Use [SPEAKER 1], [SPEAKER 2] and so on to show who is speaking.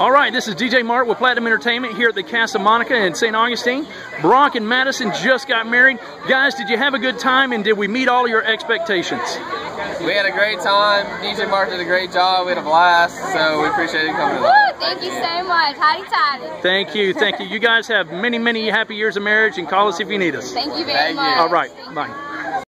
[SPEAKER 1] All right, this is DJ Mark with Platinum Entertainment here at the Casa Monica in St. Augustine. Brock and Madison just got married. Guys, did you have a good time and did we meet all your expectations?
[SPEAKER 2] We had a great time. DJ Mark did a great job. We had a blast, so we appreciate you coming Woo!
[SPEAKER 3] Thank you so much. Howdy tidy.
[SPEAKER 1] Thank you, thank you. You guys have many, many happy years of marriage and call us if you need us.
[SPEAKER 3] Thank you very
[SPEAKER 2] Thank you.
[SPEAKER 3] much.
[SPEAKER 1] All right, bye.